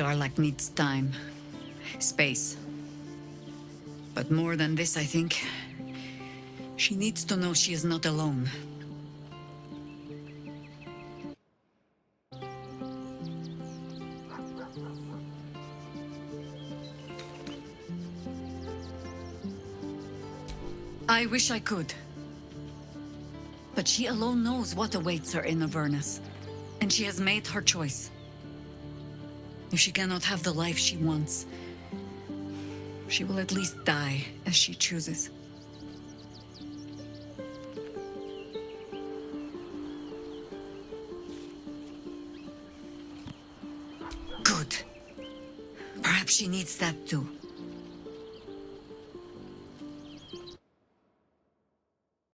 Karlach needs time, space. But more than this, I think. She needs to know she is not alone. I wish I could. But she alone knows what awaits her in Avernus. And she has made her choice. If she cannot have the life she wants, she will at least die as she chooses. Good. Perhaps she needs that too.